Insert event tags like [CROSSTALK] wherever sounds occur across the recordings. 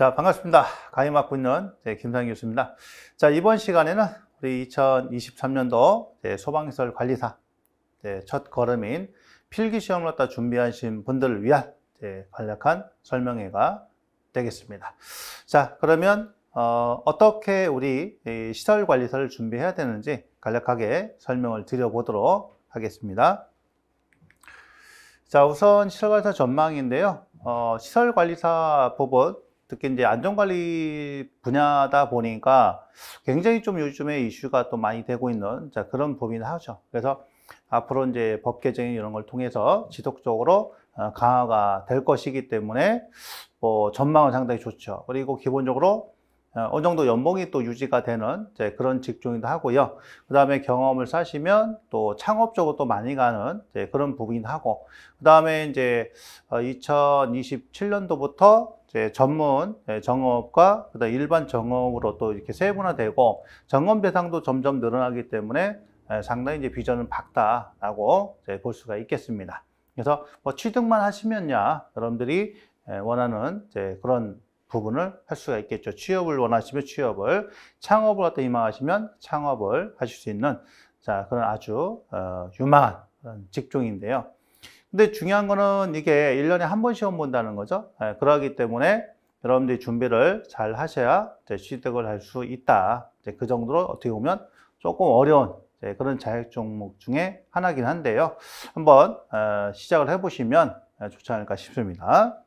자, 반갑습니다. 강의 맡고 있는 네, 김상 교수입니다. 자, 이번 시간에는 우리 2023년도 네, 소방시설 관리사 네, 첫 걸음인 필기시험을 갖다 준비하신 분들을 위한 네, 간략한 설명회가 되겠습니다. 자, 그러면 어, 떻게 우리 시설 관리사를 준비해야 되는지 간략하게 설명을 드려보도록 하겠습니다. 자, 우선 시설관리사 전망인데요. 어, 시설관리사 법은 특히 이제 안전관리 분야다 보니까 굉장히 좀 요즘에 이슈가 또 많이 되고 있는 자, 그런 법이긴 하죠. 그래서 앞으로 이제 법 개정 이런 걸 통해서 지속적으로 어, 강화가 될 것이기 때문에 뭐 전망은 상당히 좋죠. 그리고 기본적으로 어, 어느 정도 연봉이 또 유지가 되는 그런 직종이기도 하고요. 그 다음에 경험을 쌓으시면 또 창업적으로 또 많이 가는 그런 부분이기도 하고, 그 다음에 이제 2027년도부터 어, 이제 전문 정업과 그다음 일반 정업으로 또 이렇게 세분화되고 정업 대상도 점점 늘어나기 때문에 상당히 이제 비전은 밝다라고 볼 수가 있겠습니다. 그래서 뭐 취득만 하시면야 여러분들이 원하는 그런 부분을 할 수가 있겠죠. 취업을 원하시면 취업을, 창업을 갖다 희망하시면 창업을 하실 수 있는 자 그런 아주 어, 유망한 직종인데요. 근데 중요한 거는 이게 1년에 한 번 시험 본다는 거죠. 예, 그러기 때문에 여러분들이 준비를 잘 하셔야 취득을 할 수 있다. 그 정도로 어떻게 보면 조금 어려운 그런 자격 종목 중에 하나긴 한데요. 한번 어, 시작을 해보시면 좋지 않을까 싶습니다.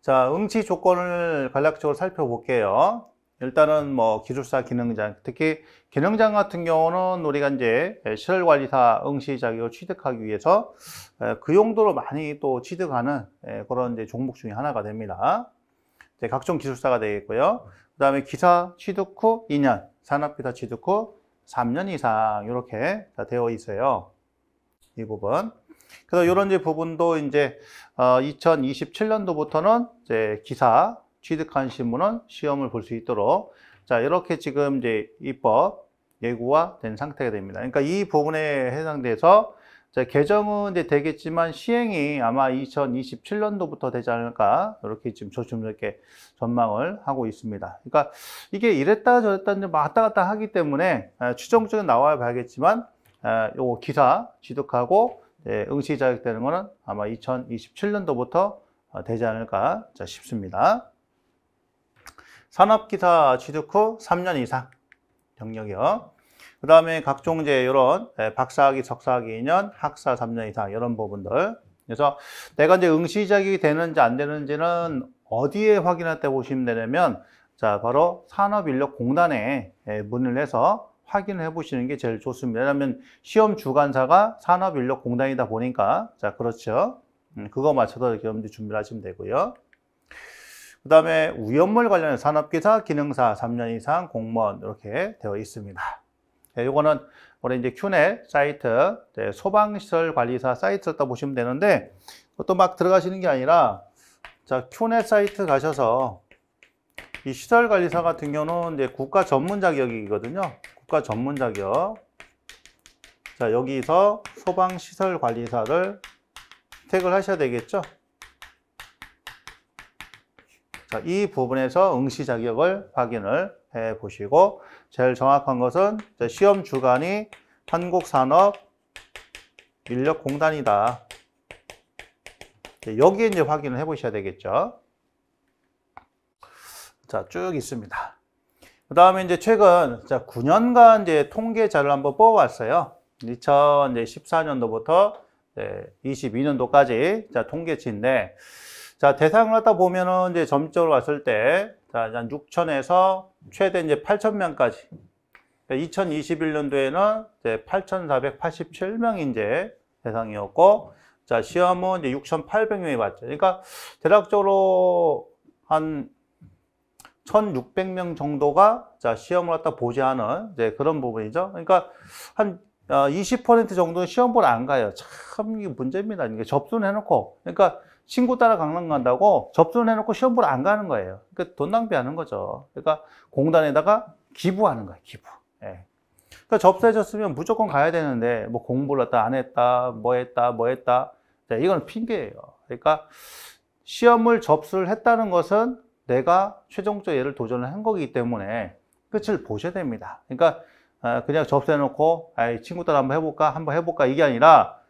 자, 응시 조건을 간략적으로 살펴볼게요. 일단은 뭐 기술사 기능장, 특히 기능장 같은 경우는 우리가 이제 시설관리사 응시 자격을 취득하기 위해서 그 용도로 많이 또 취득하는 그런 이제 종목 중에 하나가 됩니다. 각종 기술사가 되겠고요. 그 다음에 기사 취득 후 2년, 산업기사 취득 후 3년 이상 이렇게 되어 있어요. 이 부분. 그래서 이런 이제 부분도 이제 2027년도부터는 어, 이제 기사 취득한 신문은 시험을 볼 수 있도록 자 이렇게 지금 이제 입법 예고가 된 상태가 됩니다. 그러니까 이 부분에 해당돼서 자, 개정은 되겠지만 시행이 아마 2027년도부터 되지 않을까 이렇게 지금 조심스럽게 전망을 하고 있습니다. 그러니까 이게 이랬다 저랬다 이제 왔다 갔다 하기 때문에 아, 추정적인 나와야 봐야겠지만 아, 요 기사 취득하고 예, 응시 자격되는 것은 아마 2027년도부터 어, 되지 않을까 싶습니다. 산업기사 취득 후 3년 이상 경력이요. 그 다음에 각종 이제 이런 예, 박사학위, 석사학위 2년, 학사 3년 이상 이런 부분들. 그래서 내가 이제 응시 자격이 되는지 안 되는지는 어디에 확인할 때 보시면 되냐면 자 바로 산업인력공단에 예, 문의를 해서 확인을 해보시는 게 제일 좋습니다. 왜냐하면 시험 주관사가 산업인력공단이다 보니까 자 그렇죠. 음, 그거 맞춰서 여러분들이 준비를 하시면 되고요. 그 다음에 위험물 관련 산업기사, 기능사 3년 이상 공무원 이렇게 되어 있습니다. 네, 이거는 우리 이제 큐넷 사이트 네, 소방시설 관리사 사이트였다 보시면 되는데 그것도 막 들어가시는 게 아니라 자 큐넷 사이트 가셔서 이 시설 관리사 같은 경우는 이제 국가 전문 자격이거든요. 국가 전문 자격. 자, 여기서 소방시설 관리사를 택을 하셔야 되겠죠. 자, 이 부분에서 응시 자격을 확인을 해 보시고 제일 정확한 것은 시험 주관이 한국산업 인력공단이다. 여기에 이제 확인을 해 보셔야 되겠죠. 자, 쭉 있습니다. 그 다음에 이제 최근 자 9년간 이제 통계 자료를 한번 뽑아봤어요. 2014년도부터 22년도까지 자 통계치인데 자 대상을 갖다 보면은 이제 점적으로 봤을 때 자 한 6천에서 최대 이제 8천 명까지 2021년도에는 이제 8,487명이 이제 대상이었고 자 시험은 이제 6,800명이 봤죠. 그러니까 대략적으로 한 1,600명 정도가 자, 시험을 갖다 보지 않은 이제 그런 부분이죠. 그러니까 한20% 어, 정도는 시험 보러 안 가요. 참 이게 문제입니다. 이게 접수는 해놓고 그러니까 친구 따라 강남 간다고 접수는 해놓고 시험 보러 안 가는 거예요. 그러니까 돈 낭비하는 거죠. 그러니까 공단에다가 기부하는 거예요. 기부. 예. 그러니까 접수해줬으면 무조건 가야 되는데 뭐 공부를 했다 안 했다 뭐 했다 뭐 했다 자, 이건 핑계예요. 그러니까 시험을 접수를 했다는 것은 내가 최종적 예를 도전을 한 거기 때문에 끝을 보셔야 됩니다. 그러니까 아, 그냥 접수해놓고 친구들 한번 해볼까 한번 해볼까 이게 아니라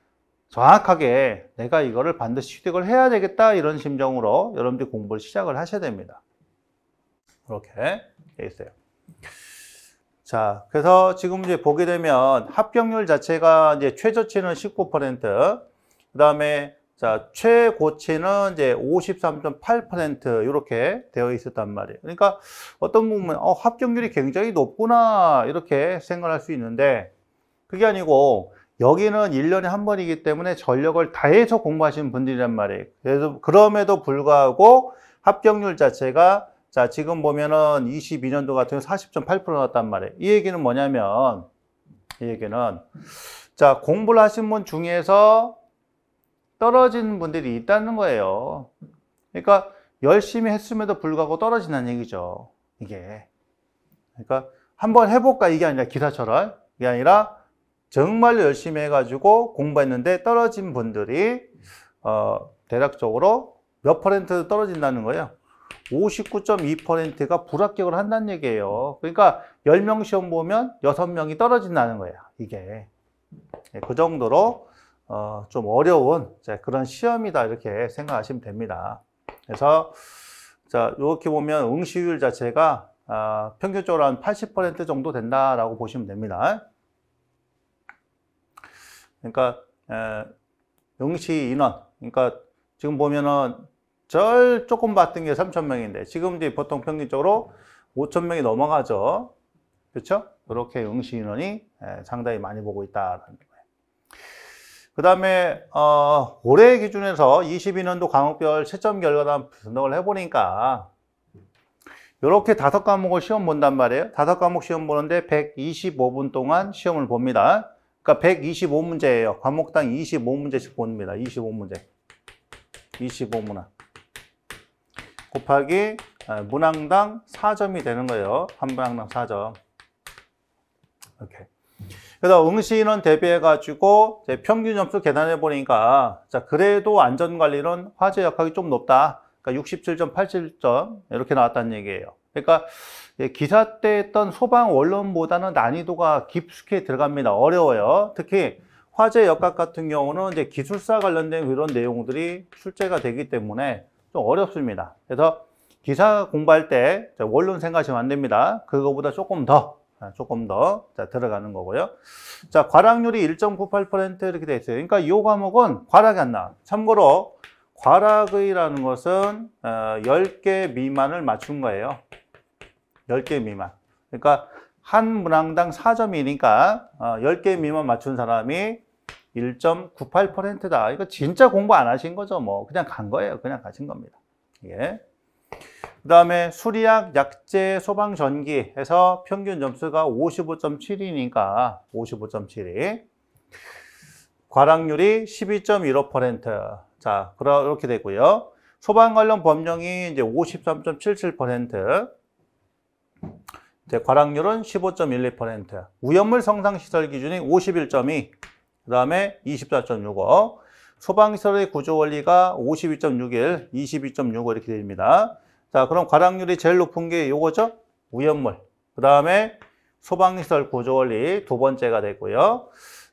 정확하게 내가 이거를 반드시 취득을 해야 되겠다 이런 심정으로 여러분들이 공부를 시작을 하셔야 됩니다. 이렇게 돼 있어요. 자, 그래서 지금 이제 보게 되면 합격률 자체가 이제 최저치는 19%, 그 다음에 자, 최고치는 이제 53.8% 이렇게 되어 있었단 말이에요. 그러니까 어떤 부분 어, 합격률이 굉장히 높구나 이렇게 생각할 수 있는데 그게 아니고 여기는 1년에 한 번이기 때문에 전력을 다해서 공부하시는 분들이란 말이에요. 그래서 그럼에도 불구하고 합격률 자체가 자, 지금 보면은 22년도 같은 경우 40.8% 나왔단 말이에요. 이 얘기는 뭐냐면 이 얘기는 자, 공부를 하신 분 중에서 떨어진 분들이 있다는 거예요. 그러니까 열심히 했음에도 불구하고 떨어진다는 얘기죠. 이게. 그러니까 한번 해볼까 이게 아니라 기사처럼 이게 아니라 정말 열심히 해가지고 공부했는데 떨어진 분들이 어, 대략적으로 몇 퍼센트 떨어진다는 거예요. 59.2%가 불합격을 한다는 얘기예요. 그러니까 10명 시험 보면 6명이 떨어진다는 거예요. 이게. 네, 그 정도로 어, 좀 어려운 그런 시험이다 이렇게 생각하시면 됩니다. 그래서 자 이렇게 보면 응시율 자체가 아, 평균적으로 한 80% 정도 된다라고 보시면 됩니다. 그러니까 에, 응시 인원, 그러니까 지금 보면은 절 조금 봤던 게 3천 명인데 지금 이제 보통 평균적으로 5천 명이 넘어가죠. 그렇죠? 그렇게 응시 인원이 에, 상당히 많이 보고 있다는 거예요. 그 다음에 어, 올해 기준에서 22년도 과목별 채점 결과를 분석을 해보니까 이렇게 다섯 과목을 시험 본단 말이에요. 다섯 과목 시험 보는데 125분 동안 시험을 봅니다. 그러니까 125문제예요. 과목당 25문제씩 봅니다. 25문제. 25문항. 곱하기 아, 문항당 4점이 되는 거예요. 한 문항당 4점. 이렇게. 그래서 응시인원 대비해가지고 평균 점수 계산해 보니까 자 그래도 안전관리는 화재 역학이 좀 높다. 그러니까 67.87점 이렇게 나왔다는 얘기예요. 그러니까 기사 때 했던 소방 원론보다는 난이도가 깊숙이 들어갑니다. 어려워요. 특히 화재 역학 같은 경우는 이제 기술사 관련된 그런 내용들이 출제가 되기 때문에 좀 어렵습니다. 그래서 기사 공부할 때 원론 생각하시면 안 됩니다. 그거보다 조금 더 조금 더 자, 들어가는 거고요. 자, 과락률이 1.98% 이렇게 돼 있어요. 그러니까 이 과목은 과락이 안 나와. 참고로 과락의라는 것은 어, 10개 미만을 맞춘 거예요. 10개 미만. 그러니까 한 문항당 4점이니까 어, 10개 미만 맞춘 사람이 1.98%다. 이거 진짜 공부 안 하신 거죠. 뭐 그냥 간 거예요. 그냥 가신 겁니다. 예. 그 다음에 수리약, 약제, 소방 전기 해서 평균 점수가 55.7이니까 55.7이 과락률이 12.15%. 자, 그렇게 되고요. 소방 관련 법령이 이제 53.77%. 과락률은 15.12%. 우연물 성상 시설 기준이 51.2. 그 다음에 24.65. 소방시설의 구조 원리가 52.61, 22.65 이렇게 됩니다. 자, 그럼 과락률이 제일 높은 게 요거죠? 우연물. 그 다음에 소방시설 구조 원리 두 번째가 되고요.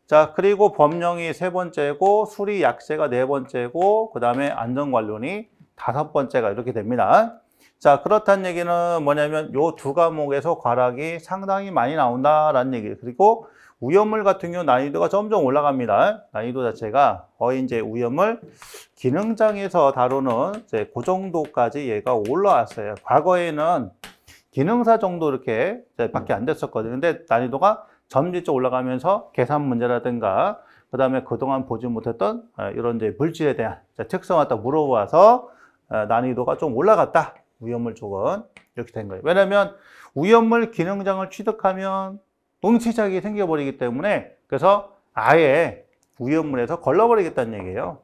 자, 그리고 법령이 세 번째고 수리 약세가 네 번째고 그 다음에 안전관론이 다섯 번째가 이렇게 됩니다. 자, 그렇다는 얘기는 뭐냐면 요 두 과목에서 과락이 상당히 많이 나온다라는 얘기예요. 그리고 우연물 같은 경우 난이도가 점점 올라갑니다. 난이도 자체가 거의 이제 우연물 기능장에서 다루는 이제 그 정도까지 얘가 올라왔어요. 과거에는 기능사 정도 이렇게 밖에 안 됐었거든요. 근데 난이도가 점진적 올라가면서 계산 문제라든가 그 다음에 그동안 보지 못했던 어, 이런 이제 물질에 대한 특성 갖다 물어봐서 어, 난이도가 좀 올라갔다. 우연물 쪽은 이렇게 된 거예요. 왜냐하면 우연물 기능장을 취득하면 응치작이 생겨버리기 때문에 그래서 아예 우연물에서 걸러버리겠다는 얘기예요.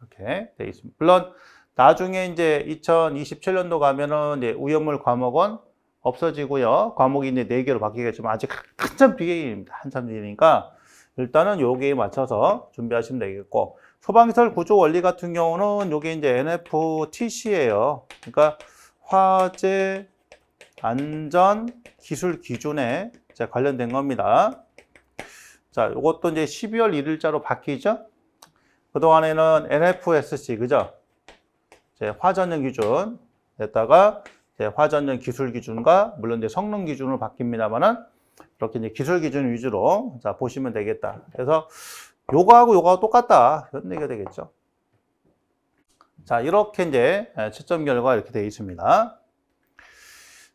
이렇게 돼 있습니다. 물론 나중에 이제 2027년도 가면은 이제 우연물 과목은 없어지고요. 과목이 이제 4개로 바뀌겠지만 아직 한참 뒤입니다. 한참 뒤니까 일단은 여기에 맞춰서 준비하시면 되겠고 소방시설 구조 원리 같은 경우는 요게 이제 NFTC예요. 그러니까 화재 안전 기술 기준에 관련된 겁니다. 자, 이것도 이제 12월 1일자로 바뀌죠? 그동안에는 NFSC, 그죠? 이제 화전용 기준, 이제 화전용 기술 기준과 물론 이제 성능 기준으로 바뀝니다만은 이렇게 이제 기술 기준 위주로 자, 보시면 되겠다. 그래서 요거하고 요거하고 똑같다. 이런 얘기가 되겠죠. 자, 이렇게 이제 채점 결과 이렇게 되어 있습니다.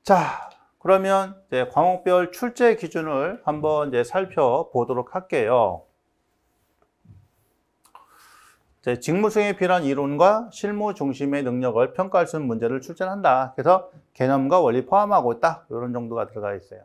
자, 그러면 이제 과목별 출제 기준을 한번 이제 살펴보도록 할게요. 이제 직무 수행에 필요한 이론과 실무 중심의 능력을 평가할 수 있는 문제를 출제한다. 그래서 개념과 원리 포함하고 있다. 이런 정도가 들어가 있어요.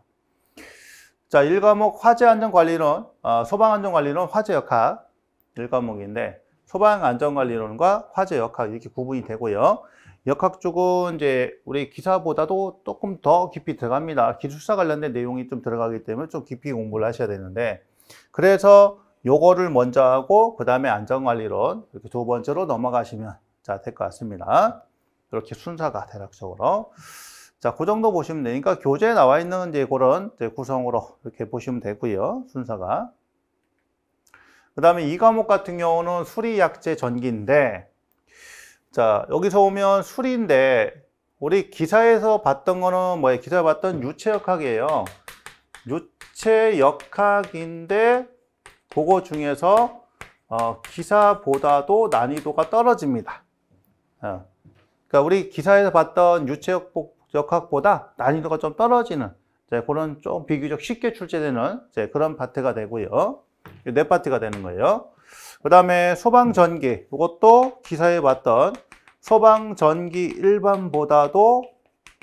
자, 1과목 화재안전관리론, 어, 소방안전관리론, 화재역학 1과목인데 소방안전관리론과 화재역학 이렇게 구분이 되고요. 역학 쪽은 이제 우리 기사보다도 조금 더 깊이 들어갑니다. 기술사 관련된 내용이 좀 들어가기 때문에 좀 깊이 공부를 하셔야 되는데 그래서 요거를 먼저 하고 그 다음에 안전관리론 이렇게 두 번째로 넘어가시면 자 될 것 같습니다. 이렇게 순서가 대략적으로 자, 그 정도 보시면 되니까 교재에 나와 있는 이제 그런 이제 구성으로 이렇게 보시면 되고요. 순서가. 그 다음에 이 과목 같은 경우는 수리 약재 전기인데 자, 여기서 오면 수리인데 우리 기사에서 봤던 거는 뭐예요? 기사에 봤던 유체역학이에요. 유체역학인데 그거 중에서 어, 기사보다도 난이도가 떨어집니다. 어. 그러니까 우리 기사에서 봤던 유체역복 역학보다 난이도가 좀 떨어지는 그런 좀 비교적 쉽게 출제되는 그런 파트가 되고요. 네 파트가 되는 거예요. 그 다음에 소방전기 이것도 기사에 봤던 소방전기 일반보다도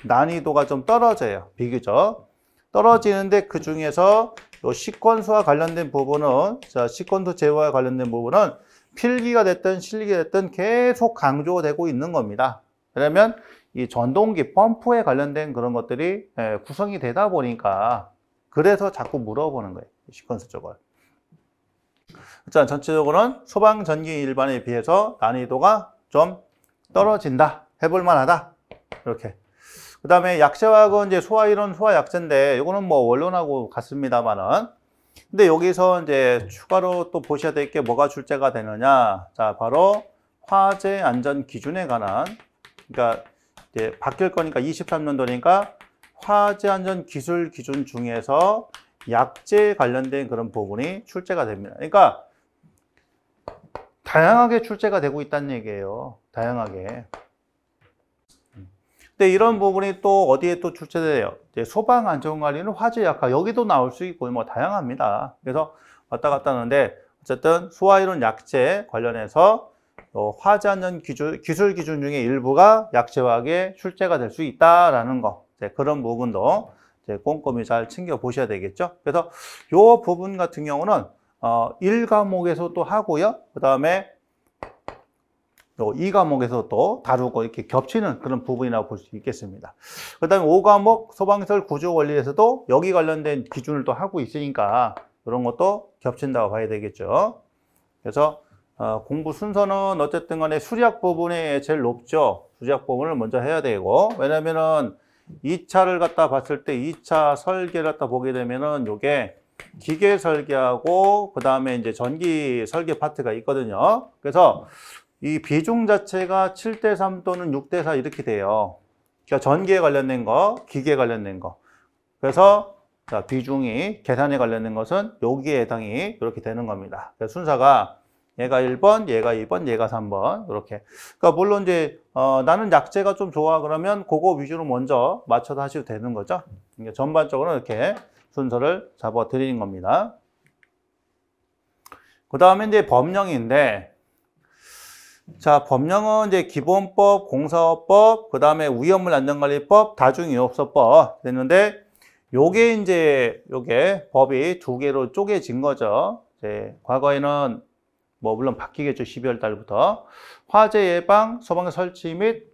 난이도가 좀 떨어져요. 비교적 떨어지는데 그 중에서 시퀀스와 관련된 부분은 자 시퀀스 제어와 관련된 부분은 필기가 됐든 실기가 됐든 계속 강조되고 있는 겁니다. 그러면 이 전동기 펌프에 관련된 그런 것들이 예, 구성이 되다 보니까 그래서 자꾸 물어보는 거예요. 시퀀스 쪽을. 자, 전체적으로는 소방 전기 일반에 비해서 난이도가 좀 떨어진다. 해볼 만하다. 이렇게. 그 다음에 약재화학은 이제 소화이론, 소화약재인데, 이거는 뭐 원론하고 같습니다만은. 근데 여기서 이제 추가로 또 보셔야 될 게 뭐가 출제가 되느냐. 자, 바로 화재 안전 기준에 관한, 그러니까 이제 바뀔 거니까 23년도니까 화재 안전 기술 기준 중에서 약재 관련된 그런 부분이 출제가 됩니다. 그러니까 다양하게 출제가 되고 있다는 얘기예요. 다양하게. 근데 이런 부분이 또 어디에 또 출제돼요? 소방 안전 관리는 화재 약화 여기도 나올 수 있고 뭐 다양합니다. 그래서 왔다 갔다 하는데 어쨌든 소화이론 약재 관련해서 어, 화재안전 기준, 기술 기준 중에 일부가 약재화학에 출제가 될 수 있다라는 거 그런 부분도 꼼꼼히 잘 챙겨 보셔야 되겠죠. 그래서 이 부분 같은 경우는 어, 1과목에서 또 하고요. 그 다음에 또 2과목에서 또 다루고 이렇게 겹치는 그런 부분이라고 볼 수 있겠습니다. 그 다음에 5과목 소방시설 구조 원리에서도 여기 관련된 기준을 또 하고 있으니까 이런 것도 겹친다고 봐야 되겠죠. 그래서 어, 공부 순서는 어쨌든 간에 수리학 부분이 제일 높죠. 수리학 부분을 먼저 해야 되고 왜냐면은 2차를 갖다 봤을 때 2차 설계를 갖다 보게 되면은 요게 기계 설계하고 그 다음에 이제 전기 설계 파트가 있거든요. 그래서 이 비중 자체가 7대 3 또는 6대 4 이렇게 돼요. 그러니까 전기에 관련된 거, 기계 관련된 거. 그래서 자, 비중이 계산에 관련된 것은 여기에 해당이 이렇게 되는 겁니다. 순서가 얘가 1번, 얘가 2번, 얘가 3번 이렇게. 그러니까 물론 이제 어, 나는 약재가 좀 좋아 그러면 그거 위주로 먼저 맞춰서 하셔도 되는 거죠. 그러니까 전반적으로 이렇게 순서를 잡아 드리는 겁니다. 그 다음에 이제 법령인데 자, 법령은 이제 기본법, 공사법, 그 다음에 위험물 안전관리법, 다중이업소법 됐는데 요게 이제 요게 법이 두 개로 쪼개진 거죠. 이제 과거에는 뭐 물론 바뀌겠죠. 12월 달부터 화재 예방, 소방 설치 및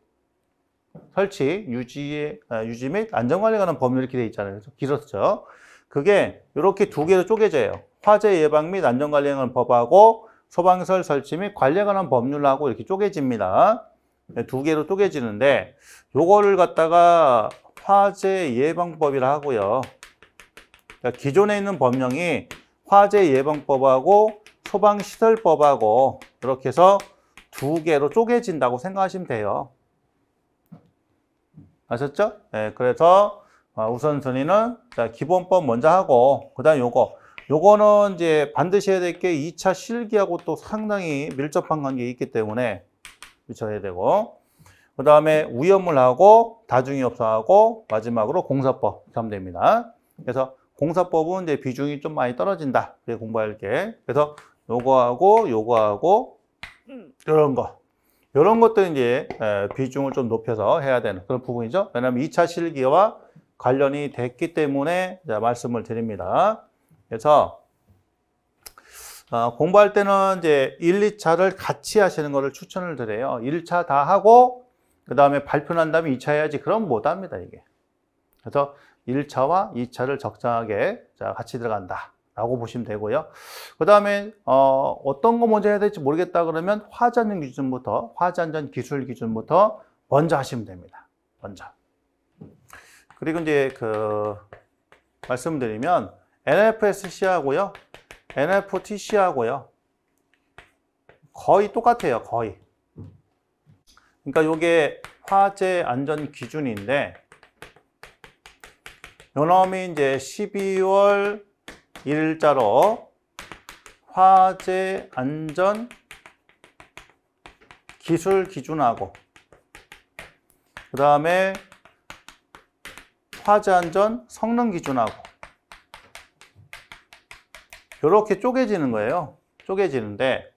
설치, 유지, 아, 유지 및 안전 관리 관한 법률 이렇게 돼 있잖아요. 그래서 길었죠. 그게 이렇게 두 개로 쪼개져요. 화재 예방 및 안전 관리 관한 법하고 소방시설 설치 및 관리에 관한 법률하고 이렇게 쪼개집니다. 네, 두 개로 쪼개지는데 요거를 갖다가 화재 예방법이라 하고요. 그러니까 기존에 있는 법령이 화재 예방법하고 소방시설법하고 이렇게 해서 두 개로 쪼개진다고 생각하시면 돼요. 아셨죠? 네, 그래서 어, 우선순위는 자, 기본법 먼저 하고 그다음 요거 요거는 이제 반드시 해야 될 게 2차 실기하고 또 상당히 밀접한 관계가 있기 때문에 미쳐야 되고 그 다음에 위험물하고 다중이업소하고 마지막으로 공사법 하면 됩니다. 그래서 공사법은 이제 비중이 좀 많이 떨어진다. 공부할 게. 그래서 요거하고 요거하고 이런 거. 이런 것도 이제 비중을 좀 높여서 해야 되는 그런 부분이죠. 왜냐하면 2차 실기와 관련이 됐기 때문에 말씀을 드립니다. 그래서 어, 공부할 때는 이제 1, 2차를 같이 하시는 것을 추천을 드려요. 1차 다 하고 그 다음에 발표 난 다음에 2차 해야지 그럼 못 합니다, 이게. 그래서 1차와 2차를 적정하게 자, 같이 들어간다. 라고 보시면 되고요. 그 다음에 어, 어떤 거 먼저 해야 될지 모르겠다 그러면 화재안전 기준부터 화재안전 기술 기준부터 먼저 하시면 됩니다. 먼저. 그리고 이제 그 말씀드리면 NFSC하고요. NFTC하고요. 거의 똑같아요. 거의. 그러니까 이게 화재 안전 기준인데 요놈이 이제 12월 1 일자로 화재 안전 기술 기준하고 그 다음에 화재 안전 성능 기준하고 이렇게 쪼개지는 거예요. 쪼개지는데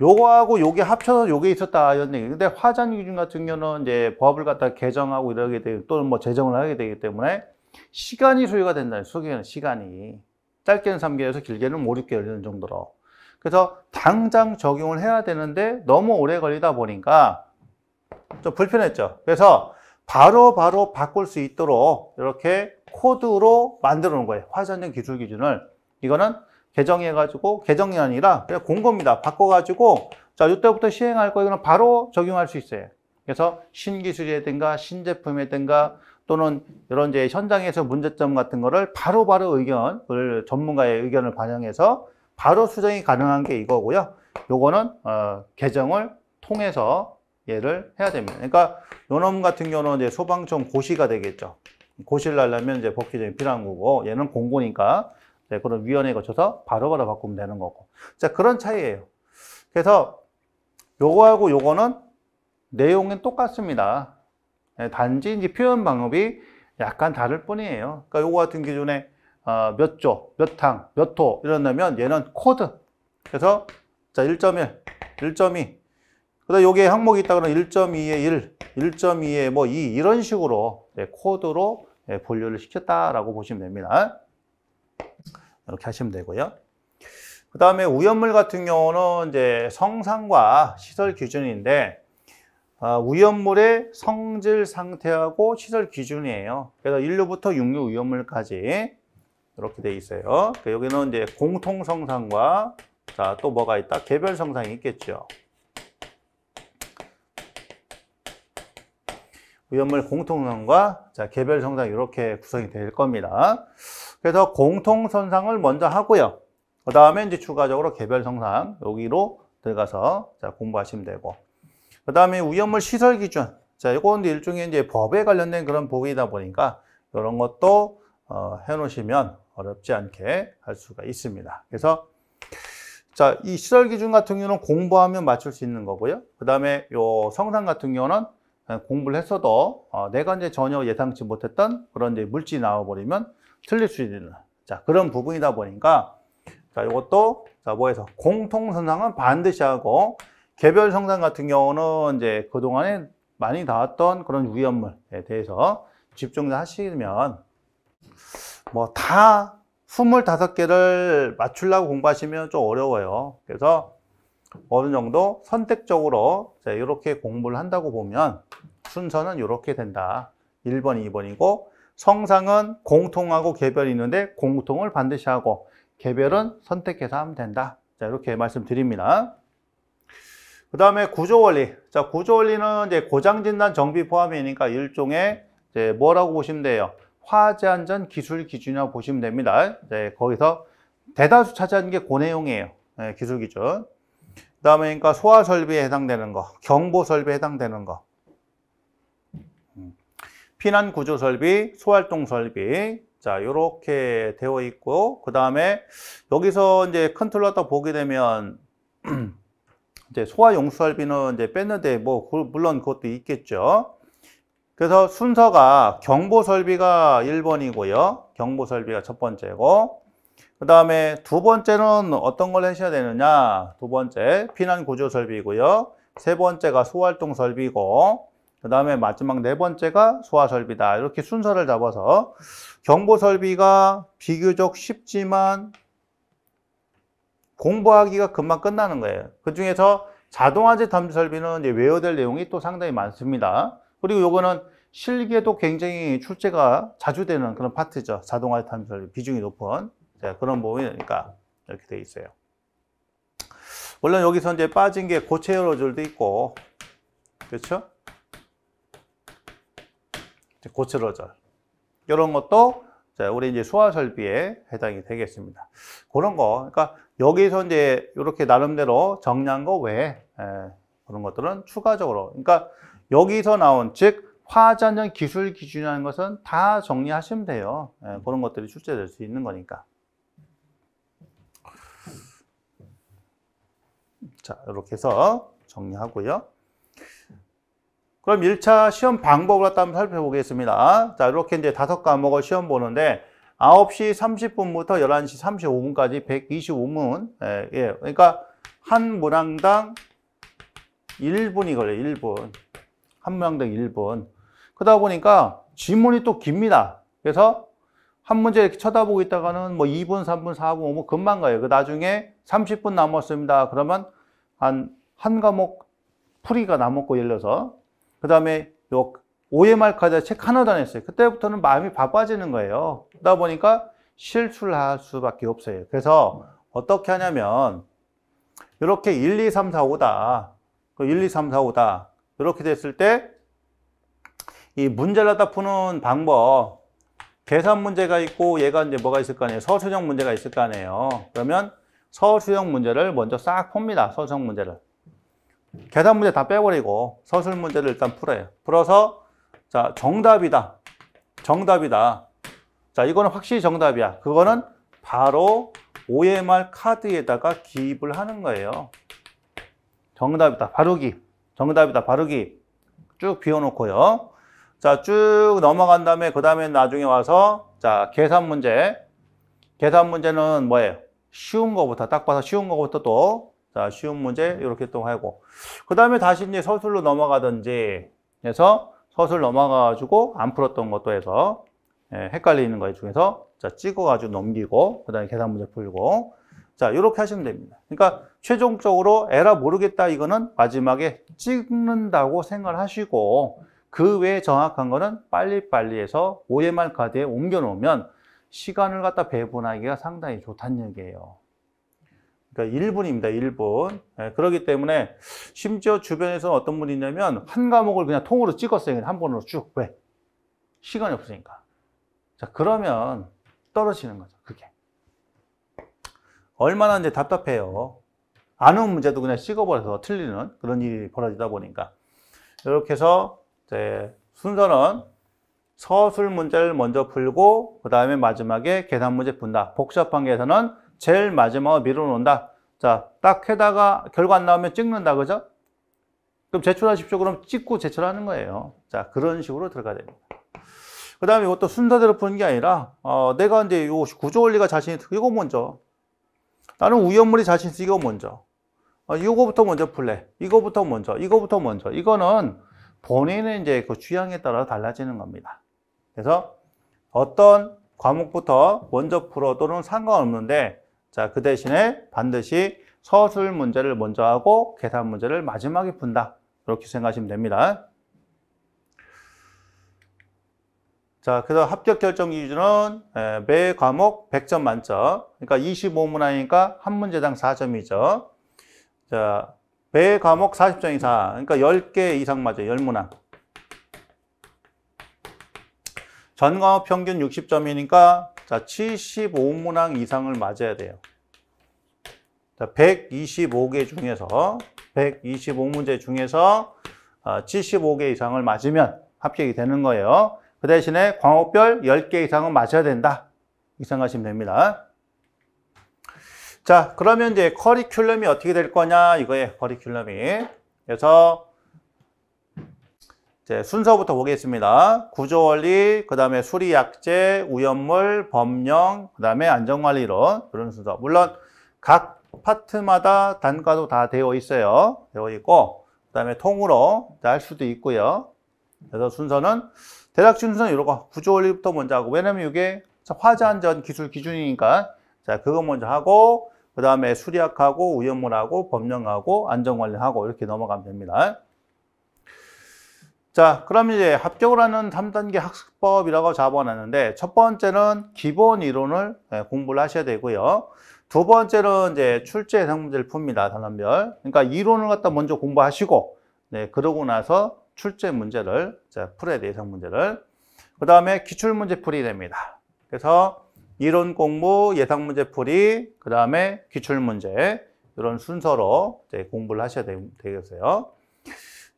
요거하고 요게 합쳐서 요게 있었다 이런 얘기. 근데 화재 기준 같은 경우는 이제 법을 갖다 개정하고 이러게 되고 또는 뭐 제정을 하게 되기 때문에 시간이 소요가 된다는 소개는 시간이 짧게는 3개월에서 길게는 5, 6개월 이런 정도로 그래서 당장 적용을 해야 되는데 너무 오래 걸리다 보니까 좀 불편했죠. 그래서 바로 바로 바꿀 수 있도록 이렇게 코드로 만들어 놓은 거예요. 화산적 기술 기준을. 이거는 개정해 가지고 개정이 아니라 그냥 공고입니다. 바꿔 가지고 자 이때부터 시행할 거예요. 그럼 바로 적용할 수 있어요. 그래서 신기술이라든가 신제품이라든가 또는 이런 이제 현장에서 문제점 같은 거를 바로바로 바로 의견을 전문가의 의견을 반영해서 바로 수정이 가능한 게 이거고요. 요거는 어, 개정을 통해서 얘를 해야 됩니다. 그러니까 요놈 같은 경우는 이제 소방청 고시가 되겠죠. 고시를 하려면 이제 법 개정이 필요한 거고 얘는 공고니까 네, 그런 위원회에 거쳐서 바로바로 바로 바꾸면 되는 거고. 자, 그런 차이예요. 그래서 요거하고 요거는 내용은 똑같습니다. 네, 단지 이제 표현 방법이 약간 다를 뿐이에요. 그러니까 요거 같은 기준에 어, 몇 조, 몇 항, 몇 호 이런다면 얘는 코드. 그래서 자 1.1, 1.2. 그다음 요게 항목이 있다 그러면 1.2에 1, 1.2에 뭐 2 이런 식으로 네, 코드로 네, 분류를 시켰다라고 보시면 됩니다. 이렇게 하시면 되고요. 그 다음에 위험물 같은 경우는 이제 성상과 시설 기준인데 어, 위험물의 성질 상태하고 시설 기준이에요. 그래서 1류부터 6류 위험물까지 이렇게 돼 있어요. 그 여기는 이제 공통 성상과 자, 또 뭐가 있다? 개별 성상이 있겠죠. 오염물 공통성과 자, 개별 성상 이렇게 구성이 될 겁니다. 그래서 공통 선상을 먼저 하고요. 그 다음에 이제 추가적으로 개별 성상 여기로 들어가서 자, 공부하시면 되고. 그 다음에 위험물 시설 기준. 자, 이건 일종의 이제 법에 관련된 그런 부분이다 보니까 이런 것도 어, 해놓으시면 어렵지 않게 할 수가 있습니다. 그래서 자, 이 시설 기준 같은 경우는 공부하면 맞출 수 있는 거고요. 그 다음에 요 성상 같은 경우는 공부를 했어도 어, 내가 이제 전혀 예상치 못했던 그런 이제 물질이 나와버리면 틀릴 수 있는 자 그런 부분이다 보니까 자 이것도 자 뭐해서 공통선상은 반드시 하고 개별 성상 같은 경우는 이제 그동안에 많이 나왔던 그런 위험물에 대해서 집중 하시면 뭐 다 25개를 맞추려고 공부하시면 좀 어려워요. 그래서 어느 정도 선택적으로 이렇게 공부를 한다고 보면 순서는 이렇게 된다. 1번, 2번이고 성상은 공통하고 개별이 있는데 공통을 반드시 하고 개별은 선택해서 하면 된다. 자, 이렇게 말씀드립니다. 그 다음에 구조 원리. 자, 구조 원리는 이제 고장 진단 정비 포함이니까 일종의 이제 뭐라고 보시면 돼요? 화재 안전 기술 기준이라고 보시면 됩니다. 네, 거기서 대다수 차지하는 게그 내용이에요. 네, 기술 기준. 그 다음에 그러니까 소화 설비에 해당되는 거, 경보 설비에 해당되는 거, 음, 피난 구조 설비, 소활동 설비. 자, 이렇게 되어 있고, 그 다음에 여기서 이제 컨트롤 다 보게 되면 [CLEARS THROAT] 이제 소화 용수 설비는 이제 뺐는데 뭐 그- 물론 그것도 있겠죠. 그래서 순서가 경보 설비가 1번이고요. 경보 설비가 첫 번째고 그 다음에 두 번째는 어떤 걸 하셔야 되느냐 두 번째 피난 구조 설비고요. 세 번째가 소활동 설비고 그 다음에 마지막 네 번째가 소화 설비다. 이렇게 순서를 잡아서 경보 설비가 비교적 쉽지만 공부하기가 금방 끝나는 거예요. 그 중에서 자동화재 탐지 설비는 이제 외워야 될 내용이 또 상당히 많습니다. 그리고 요거는 실기에도 굉장히 출제가 자주 되는 그런 파트죠. 자동화재 탐지 설비 비중이 높은 자, 그런 부분이니까 이렇게 돼 있어요. 물론 여기서 이제 빠진 게 고체 열어줄도 있고, 그렇죠? 이제 고체 로절 이런 것도 자, 우리 이제 소화 설비에 해당이 되겠습니다. 그런 거, 그러니까 여기서 이제 이렇게 나름대로 정리한 거 외에 에, 그런 것들은 추가적으로, 그러니까 여기서 나온 즉 화자년 기술 기준이라는 것은 다 정리하시면 돼요. 에, 그런 것들이 출제될 수 있는 거니까. 자, 이렇게 해서 정리하고요. 그럼 1차 시험 방법을 갖다 한번 살펴보겠습니다. 자, 이렇게 이제 다섯 과목을 시험 보는데 9시 30분부터 11시 35분까지 125문. 예, 예. 그러니까 한 문항당 1분이 걸려요. 1분. 한 문항당 1분. 그러다 보니까 지문이 또 깁니다. 그래서 한 문제 이렇게 쳐다보고 있다가는 뭐 2분, 3분, 4분, 5분 금방 가요. 그 나중에 30분 남았습니다. 그러면 한, 한 과목 풀이가 남았고, 예를 들어서. 그 다음에 요 OMR 카드 책 하나도 안 했어요. 그때부터는 마음이 바빠지는 거예요. 그러다 보니까 실수를 할 수밖에 없어요. 그래서 어떻게 하냐면, 이렇게 1, 2, 3, 4, 5다. 그 1, 2, 3, 4, 5다. 이렇게 됐을 때, 이 문제를 갖다 푸는 방법, 계산 문제가 있고, 얘가 이제 뭐가 있을 거 아니에요? 서술형 문제가 있을 거 아니에요? 그러면 서술형 문제를 먼저 싹 풉니다. 서술형 문제를. 계산 문제 다 빼버리고 서술 문제를 일단 풀어요. 풀어서 자 정답이다. 정답이다. 자 이거는 확실히 정답이야. 그거는 바로 OMR 카드에다가 기입을 하는 거예요. 정답이다. 바로 기입. 정답이다. 바로 기입. 쭉 비워놓고요. 자 쭉 넘어간 다음에 그 다음에 나중에 와서 자 계산 문제. 계산 문제는 뭐예요? 쉬운 거부터 딱 봐서 쉬운 거부터 또 자, 쉬운 문제 이렇게 또 하고 그 다음에 다시 이제 서술로 넘어가든지 해서 서술 넘어가가지고 안 풀었던 것도 해서 예, 헷갈리는 거 중에서 자 찍어가지고 넘기고 그 다음에 계산 문제 풀고 자 이렇게 하시면 됩니다. 그러니까 최종적으로 에라 모르겠다 이거는 마지막에 찍는다고 생각을 하시고 그 외에 정확한 거는 빨리빨리 해서 OMR 카드에 옮겨 놓으면 시간을 갖다 배분하기가 상당히 좋다는 얘기예요. 그러니까 1분입니다. 1분. 예, 그렇기 때문에 심지어 주변에서 어떤 분이 있냐면 한 과목을 그냥 통으로 찍었어요. 그냥 한 번으로 쭉. 왜? 시간이 없으니까. 자, 그러면 떨어지는 거죠. 그게. 얼마나 이제 답답해요. 아는 문제도 그냥 찍어버려서 틀리는 그런 일이 벌어지다 보니까. 이렇게 해서 이제 순서는 서술 문제를 먼저 풀고 그 다음에 마지막에 계산 문제 푼다. 복잡한 계산은 제일 마지막으로 밀어놓는다. 자, 딱 해다가 결과 안 나오면 찍는다. 그죠? 그럼 제출하십시오. 그럼 찍고 제출하는 거예요. 자, 그런 식으로 들어가야 됩니다. 그 다음에 이것도 순서대로 푸는 게 아니라, 어, 내가 이제 요 구조 원리가 자신 있어. 이거 먼저. 나는 우연물이 자신 있어. 이거 먼저. 어, 이거부터 먼저 풀래. 이거부터 먼저. 이거부터 먼저. 이거는 본인의 이제 그 취향에 따라 달라지는 겁니다. 그래서 어떤 과목부터 먼저 풀어도는 상관없는데 자, 그 대신에 반드시 서술 문제를 먼저 하고 계산 문제를 마지막에 푼다. 이렇게 생각하시면 됩니다. 자, 그래서 합격 결정 기준은 에, 매 과목 100점 만점. 그러니까 25문항이니까 한 문제당 4점이죠. 자, 매 과목 40점 이상. 그러니까 10개 이상 맞아요. 10문항. 전 과목 평균 60점이니까 자, 75문항 이상을 맞아야 돼요. 자, 125개 중에서 125문제 중에서 75개 이상을 맞으면 합격이 되는 거예요. 그 대신에 광업별 10개 이상은 맞아야 된다. 이 생각하시면 됩니다. 자, 그러면 이제 커리큘럼이 어떻게 될 거냐 이거예요. 커리큘럼이. 그래서 순서부터 보겠습니다. 구조원리, 그 다음에 수리약제, 우연물, 법령, 그 다음에 안전관리론 이런 순서. 물론 각 파트마다 단과도 다 되어 있어요. 되어 있고 그 다음에 통으로 할 수도 있고요. 그래서 순서는 대략 순서는 이러고 구조원리부터 먼저 하고 왜냐면 이게 화재안전 기술 기준이니까 자 그거 먼저 하고 그 다음에 수리학하고 우연물하고 법령하고 안전관리하고 이렇게 넘어가면 됩니다. 자, 그럼 이제 합격을 하는 3단계 학습법이라고 잡아놨는데 첫 번째는 기본 이론을 예, 공부를 하셔야 되고요. 두 번째는 이제 출제 예상 문제를 풉니다. 단원별. 그러니까 이론을 갖다 먼저 공부하시고 네, 그러고 나서 출제 문제를 풀어야 돼 예상 문제를. 그 다음에 기출 문제 풀이 됩니다. 그래서 이론 공부, 예상 문제 풀이, 그 다음에 기출 문제 이런 순서로 공부를 하셔야 되겠어요.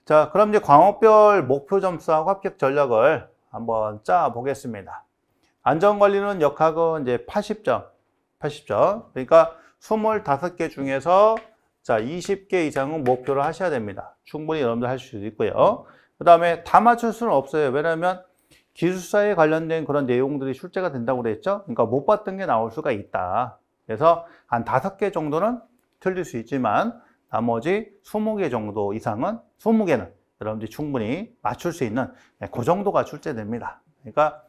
자, 그럼 이제 광업별 목표 점수하고 합격 전략을 한번 짜 보겠습니다. 안전관리는 역학은 이제 80점, 80점. 그러니까 25개 중에서 자, 20개 이상은 목표를 하셔야 됩니다. 충분히 여러분들 할 수 있고요. 그 다음에 다 맞출 수는 없어요. 왜냐하면 기술사에 관련된 그런 내용들이 출제가 된다고 그랬죠. 그러니까 못 봤던 게 나올 수가 있다. 그래서 한 다섯 개 정도는 틀릴 수 있지만 나머지 20개 정도 이상은 20개는 여러분들이 충분히 맞출 수 있는 네, 그 정도가 출제됩니다. 그러니까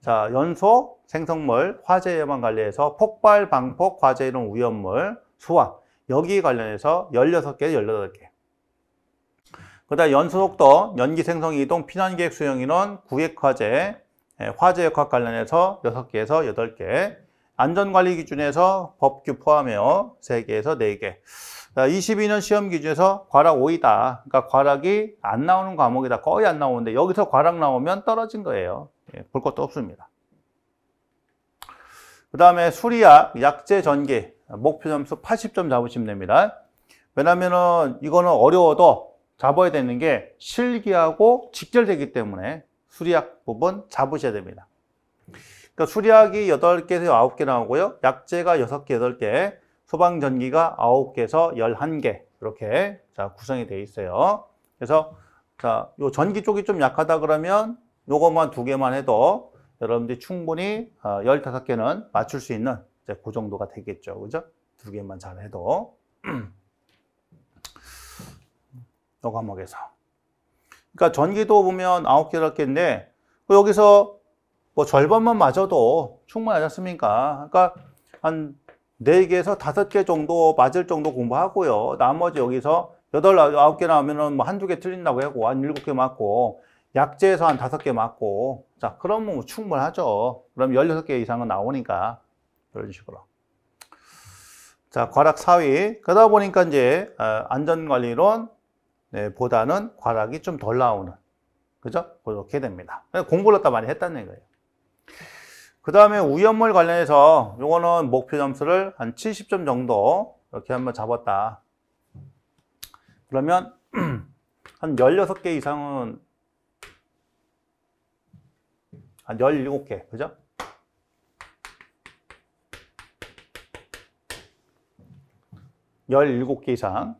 자 연소, 생성물, 화재 예방 관리에서 폭발, 방폭, 화재 이론 위험물, 수학 여기 관련해서 16개, 18개. 그 다음 연소속도, 연기 생성 이동, 피난계획 수행 인원, 구획화재, 예, 화재 역학 관련해서 6개에서 8개. 안전관리 기준에서 법규 포함해요. 3개에서 4개. 22년 시험 기준에서 과락 5이다. 그러니까 과락이 안 나오는 과목이다. 거의 안 나오는데 여기서 과락 나오면 떨어진 거예요. 예, 볼 것도 없습니다. 그 다음에 수리약, 약제 전기, 목표 점수 80점 잡으시면 됩니다. 왜냐면은 이거는 어려워도 잡아야 되는 게 실기하고 직결되기 때문에 수리약 부분 잡으셔야 됩니다. 그러니까 수리약이 8개에서 9개 나오고요. 약제가 6개, 8개, 소방전기가 9개에서 11개 이렇게 자, 구성이 되어 있어요. 그래서 자, 요 전기 쪽이 좀 약하다 그러면 요것만 두 개만 해도 여러분들이 충분히 15개는 어, 맞출 수 있는 이제 그 정도가 되겠죠. 그죠? 두 개만 잘 해도. [CLEARS THROAT] 요 과목에서. 그러니까 전기도 보면 9개, 10개인데 여기서 뭐 절반만 맞아도 충분하지 않습니까? 그러니까 한 4개에서 5개 정도 맞을 정도 공부하고요. 나머지 여기서 8, 9개 나오면은 뭐 한두 개 틀린다고 하고 한 7개 맞고 약제에서 한 5개 맞고 자, 그러면 뭐 충분하죠. 그럼 16개 이상은 나오니까 이런 식으로. 자, 과락 4위. 그러다 보니까 이제 어, 안전관리론 네, 보다는 과락이 좀 덜 나오는 그죠? 그렇게 됩니다. 공부를 다 많이 했다는 거예요. 그 다음에 우연물 관련해서 요거는 목표 점수를 한 70점 정도 이렇게 한번 잡았다. 그러면 [CLEARS THROAT] 한 16개 이상은 한 17개, 그죠? 열일개 이상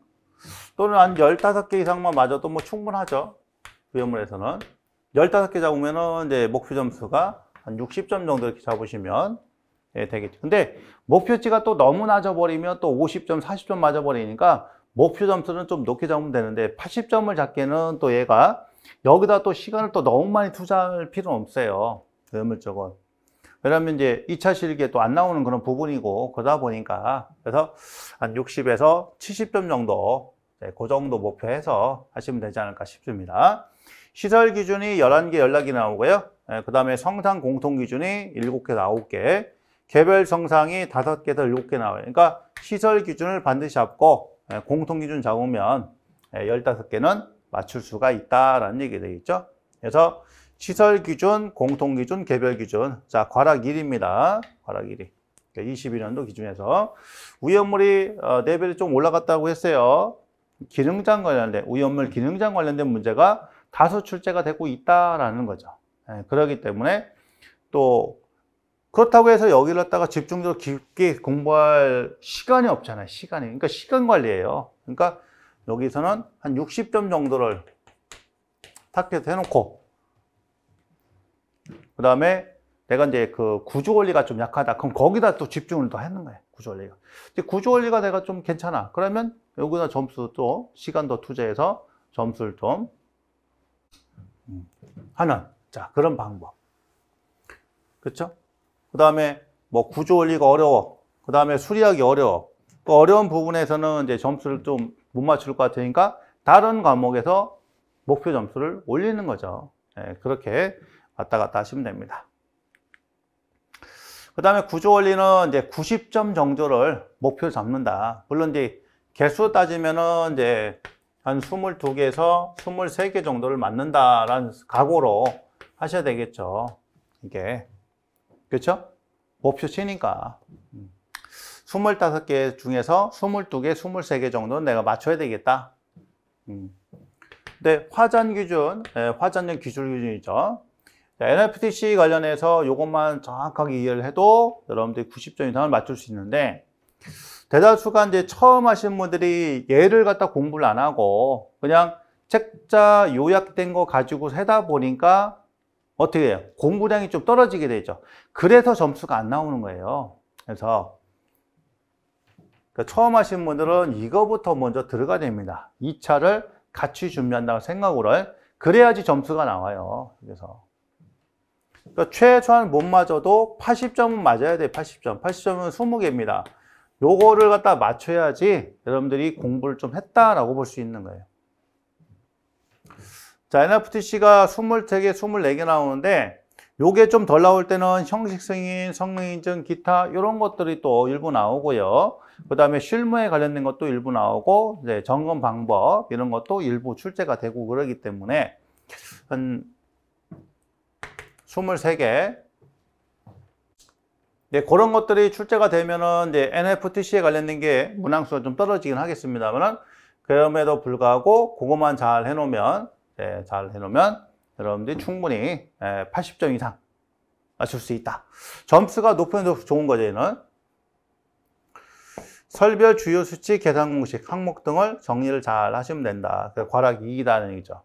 또는 한 열다섯 개 이상만 맞아도 뭐 충분하죠. 우연물에서는. 열다섯 개 잡으면은 이제 목표 점수가 한 60점 정도 이렇게 잡으시면 예, 되겠죠. 근데 목표치가 또 너무 낮아버리면 또 50점, 40점 맞아버리니까 목표 점수는 좀 높게 잡으면 되는데 80점을 잡기는 또 얘가 여기다 또 시간을 또 너무 많이 투자할 필요는 없어요. 외물 쪽은. 왜냐면 이제 2차 실기에 또 안 나오는 그런 부분이고 그러다 보니까 그래서 한 60에서 70점 정도 네, 그 정도 목표해서 하시면 되지 않을까 싶습니다. 시설 기준이 11개 연락이 나오고요. 네, 그 다음에 성상 공통 기준이 7개, 9개, 개별 성상이 5개에서 7개 나와요. 그러니까 시설 기준을 반드시 잡고 네, 공통 기준 잡으면 15개는 맞출 수가 있다라는 얘기 되겠죠. 그래서 시설 기준, 공통 기준, 개별 기준. 자, 과락 1입니다. 과락 1이. 22년도 기준에서 위험물이 어, 레벨이 좀 올라갔다고 했어요. 기능장 관련된 위험물 기능장 관련된 문제가 다소 출제가 되고 있다라는 거죠. 네, 그렇기 때문에 또 그렇다고 해서 여기를 갖다가 집중적으로 깊게 공부할 시간이 없잖아요. 시간이. 그러니까 시간 관리예요. 그러니까 여기서는 한 60점 정도를 타켓 해놓고 그 다음에 내가 이제 그 구조 원리가 좀 약하다. 그럼 거기다 또 집중을 더 하는 거예요. 구조 원리가. 이제 구조 원리가 내가 좀 괜찮아. 그러면 여기다 점수 또 시간 더 투자해서 점수를 좀 음, 하는 자 그런 방법. 그렇죠? 그 다음에 뭐 구조 원리가 어려워. 그 다음에 수리하기 어려워. 또 어려운 부분에서는 이제 점수를 좀 못 맞출 것 같으니까 다른 과목에서 목표 점수를 올리는 거죠. 네, 그렇게 왔다 갔다 하시면 됩니다. 그 다음에 구조 원리는 이제 90점 정도를 목표 잡는다. 물론 이제 개수 따지면은 이제 한 22개에서 23개 정도를 맞는다라는 각오로 하셔야 되겠죠. 이게. 그렇죠? 목표 치니까. 25개 중에서 22개, 23개 정도는 내가 맞춰야 되겠다. 음. 근데 화전 기준, 네, 화전형 기술 기준이죠. NFTC 관련해서 이것만 정확하게 이해를 해도 여러분들이 90점 이상을 맞출 수 있는데 대다수가 이제 처음 하신 분들이 얘를 갖다 공부를 안 하고 그냥 책자 요약된 거 가지고 세다 보니까 어떻게 해요? 공부량이 좀 떨어지게 되죠. 그래서 점수가 안 나오는 거예요. 그래서 그러니까 처음 하신 분들은 이거부터 먼저 들어가야 됩니다. 2차를 같이 준비한다고 생각으로 그래야지 점수가 나와요. 그래서 그러니까 최소한 못 맞아도 80점은 맞아야 돼. 80점. 80점은 20개입니다. 요거를 갖다 맞춰야지 여러분들이 공부를 좀 했다라고 볼 수 있는 거예요. 자, NFTC가 23개, 24개 나오는데 요게 좀 덜 나올 때는 형식 승인, 성능 인증, 기타 이런 것들이 또 일부 나오고요. 그 다음에 실무에 관련된 것도 일부 나오고 이제 점검 방법 이런 것도 일부 출제가 되고 그러기 때문에 한 23개. 네, 그런 것들이 출제가 되면은 이제 NFTC에 관련된 게 문항수가 좀 떨어지긴 하겠습니다만은 그럼에도 불구하고 그것만 잘 해놓으면 네, 잘 해놓으면 여러분들이 충분히 80점 이상 맞출 수 있다. 점수가 높으면 좋은 거죠, 얘는. 설별 주요 수치 계산 공식 항목 등을 정리를 잘 하시면 된다. 그 과락 2이다는 얘기죠.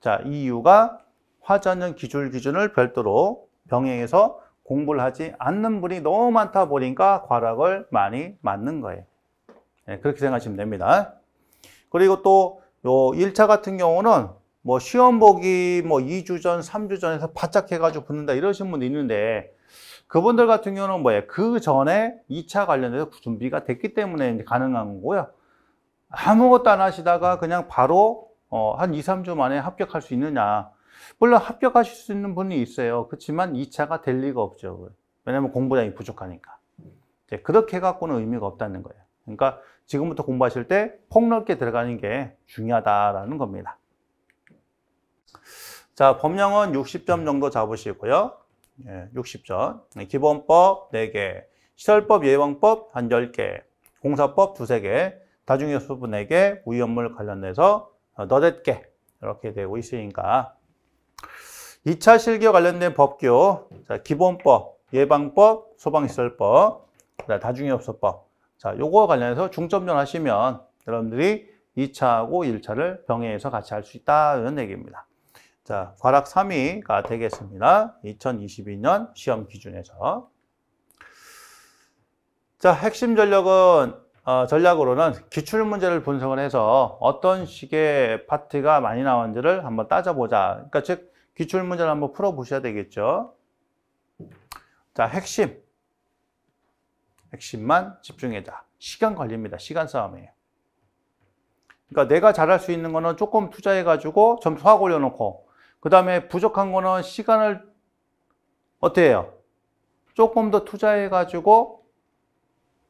자, 이 이유가 화전형 기술 기준을 별도로 병행해서 공부를 하지 않는 분이 너무 많다 보니까 과락을 많이 맞는 거예요. 네, 그렇게 생각하시면 됩니다. 그리고 또 요 1차 같은 경우는 뭐 시험 보기 뭐 2주 전, 3주 전에서 바짝 해가지고 붙는다 이러신 분도 있는데 그분들 같은 경우는 뭐예요? 그 전에 2차 관련해서 준비가 됐기 때문에 가능한 거고요. 아무것도 안 하시다가 그냥 바로 어, 한 2, 3주 만에 합격할 수 있느냐. 물론 합격하실 수 있는 분이 있어요. 그렇지만 2차가 될 리가 없죠. 왜냐하면 공부량이 부족하니까. 그렇게 갖고는 의미가 없다는 거예요. 그러니까 지금부터 공부하실 때 폭넓게 들어가는 게 중요하다라는 겁니다. 자, 법령은 60점 정도 잡으시고요. 예, 60점. 기본법 4개, 시설법 예방법 한 10개, 공사법 2, 3개, 다중요소부 4개, 우위업물 관련돼서 8개 이렇게 되고 있으니까 2차 실기와 관련된 법규, 자, 기본법, 예방법, 소방시설법, 다중이업소법. 자, 요거 관련해서 중점전 하시면 여러분들이 2차하고 1차를 병행해서 같이 할 수 있다는 얘기입니다. 자, 과락 3위가 되겠습니다. 2022년 시험 기준에서. 자, 핵심 전력은 어, 전략으로는 기출 문제를 분석을 해서 어떤 식의 파트가 많이 나왔는지를 한번 따져보자. 그러니까 즉 기출 문제를 한번 풀어보셔야 되겠죠. 자, 핵심. 핵심만 집중해자. 시간 걸립니다. 시간 싸움이에요. 그러니까 내가 잘할 수 있는 거는 조금 투자해가지고 점수 확 올려놓고 그 다음에 부족한 거는 시간을 어떻게 해요? 조금 더 투자해가지고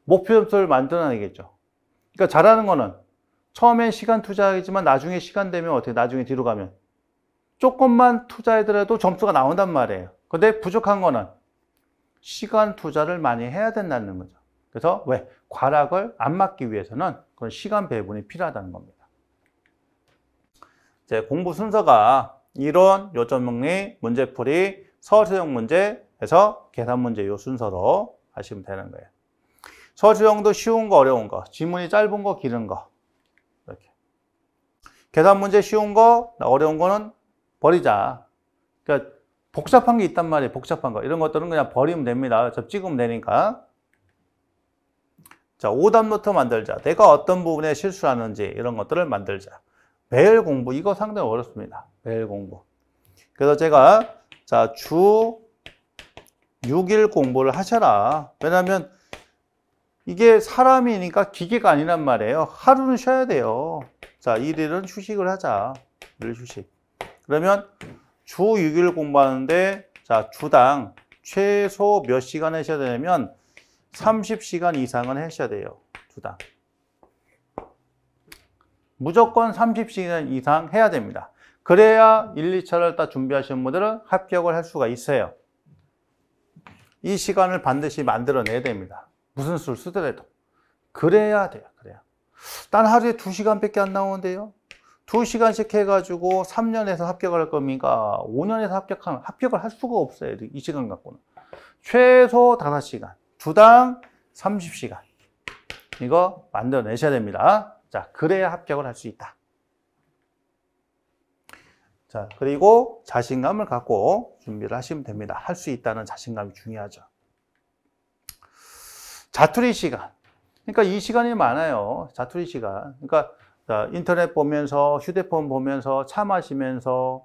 목표 점수를 만들어내겠죠. 그러니까 잘하는 거는 처음엔 시간 투자하지만 나중에 시간 되면 어떻게 나중에 뒤로 가면 조금만 투자하더라도 점수가 나온단 말이에요. 근데 부족한 거는 시간 투자를 많이 해야 된다는 거죠. 그래서 왜? 과락을 안 맞기 위해서는 그런 시간 배분이 필요하다는 겁니다. 이제 공부 순서가 이론, 요점 정리, 문제풀이, 서술형 문제에서 계산 문제 요 순서로 하시면 되는 거예요. 서술형도 쉬운 거, 어려운 거, 지문이 짧은 거, 길은 거 이렇게. 계산 문제 쉬운 거, 어려운 거는 버리자. 그러니까 복잡한 게 있단 말이에요. 복잡한 거. 이런 것들은 그냥 버리면 됩니다. 저 찍으면 되니까. 자, 오답 노트 만들자. 내가 어떤 부분에 실수하는지 이런 것들을 만들자. 매일 공부. 이거 상당히 어렵습니다. 매일 공부. 그래서 제가 자, 주 6일 공부를 하셔라. 왜냐하면 이게 사람이니까 기계가 아니란 말이에요. 하루는 쉬어야 돼요. 자, 1일은 휴식을 하자. 1일 휴식. 그러면 주 6일 공부하는데 자, 주당 최소 몇 시간 하셔야 되냐면 30시간 이상은 하셔야 돼요. 주당. 무조건 30시간 이상 해야 됩니다. 그래야 1, 2차를 딱 준비하시는 분들은 합격을 할 수가 있어요. 이 시간을 반드시 만들어내야 됩니다. 무슨 수를 쓰더라도. 그래야 돼요. 그래야. 난 하루에 2시간밖에 안 나오는데요. 2시간씩 해가지고 3년에서 합격을 할 겁니까? 5년에서 합격하면 합격을 할 수가 없어요. 이 시간 갖고는. 최소 5시간. 주당 30시간. 이거 만들어내셔야 됩니다. 자, 그래야 합격을 할 수 있다. 자, 그리고 자신감을 갖고 준비를 하시면 됩니다. 할 수 있다는 자신감이 중요하죠. 자투리 시간. 그러니까 이 시간이 많아요. 자투리 시간. 그러니까 인터넷 보면서 휴대폰 보면서 차 마시면서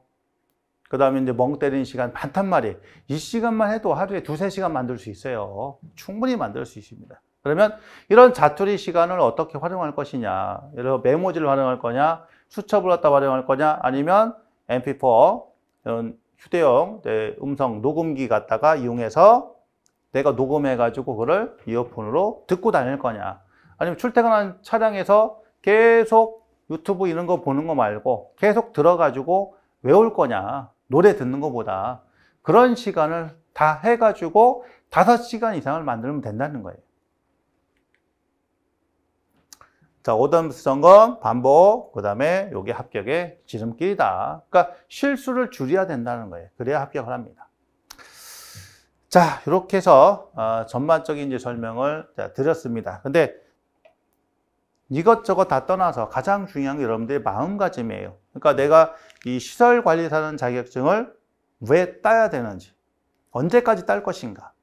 그 다음에 이제 멍 때리는 시간 많단 말이에요. 이 시간만 해도 하루에 두세 시간 만들 수 있어요. 충분히 만들 수 있습니다. 그러면 이런 자투리 시간을 어떻게 활용할 것이냐. 예를 들어 메모지를 활용할 거냐, 수첩을 갖다 활용할 거냐, 아니면 MP4, 이런 휴대용 네, 음성 녹음기 갖다가 이용해서 내가 녹음해가지고 그거를 이어폰으로 듣고 다닐 거냐. 아니면 출퇴근한 차량에서 계속 유튜브 이런 거 보는 거 말고 계속 들어가지고 외울 거냐. 노래 듣는 것보다 그런 시간을 다 해가지고 다섯 시간 이상을 만들면 된다는 거예요. 자, 오덤스 점검, 반복, 그 다음에 요게 합격의 지름길이다. 그러니까 실수를 줄여야 된다는 거예요. 그래야 합격을 합니다. 자, 이렇게 해서 어, 전반적인 이제 설명을 드렸습니다. 근데 이것저것 다 떠나서 가장 중요한 게 여러분들의 마음가짐이에요. 그러니까 내가 이 시설 관리사는 자격증을 왜 따야 되는지, 언제까지 딸 것인가,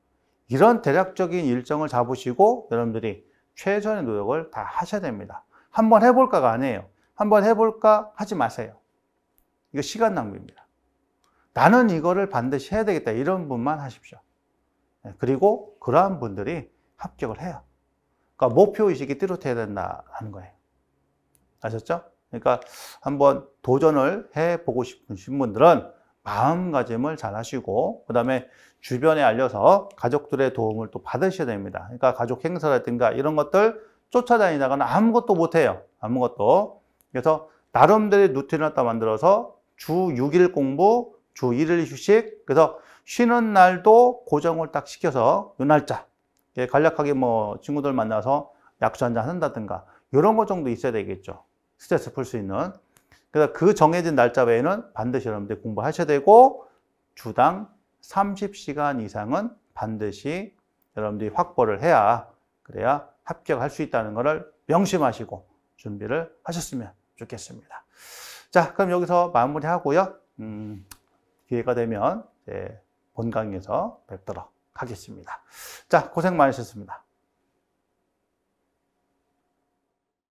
이런 대략적인 일정을 잡으시고 여러분들이 최선의 노력을 다 하셔야 됩니다. 한번 해볼까가 아니에요. 한번 해볼까 하지 마세요. 이거 시간 낭비입니다. 나는 이거를 반드시 해야 되겠다. 이런 분만 하십시오. 네, 그리고 그러한 분들이 합격을 해요. 그러니까 목표의식이 뚜렷해야 된다는 거예요. 아셨죠? 그러니까 한번 도전을 해보고 싶으신 분들은 마음가짐을 잘 하시고 그 다음에 주변에 알려서 가족들의 도움을 또 받으셔야 됩니다. 그러니까 가족 행사라든가 이런 것들 쫓아다니다가는 아무것도 못해요. 아무것도. 그래서 나름대로의 루틴을 갖다 만들어서 주 6일 공부, 주 1일 휴식, 그래서 쉬는 날도 고정을 딱 시켜서 요 날짜 예, 간략하게 뭐 친구들 만나서 약주 한잔 한다든가 이런 거 정도 있어야 되겠죠. 스트레스 풀 수 있는. 그래서 그 정해진 날짜 외에는 반드시 여러분들 공부하셔야 되고 주당 30시간 이상은 반드시 여러분들이 확보를 해야 그래야 합격할 수 있다는 것을 명심하시고 준비를 하셨으면 좋겠습니다. 자, 그럼 여기서 마무리하고요. 음, 기회가 되면 본 강의에서 뵙도록 하겠습니다. 자, 고생 많으셨습니다.